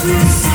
Every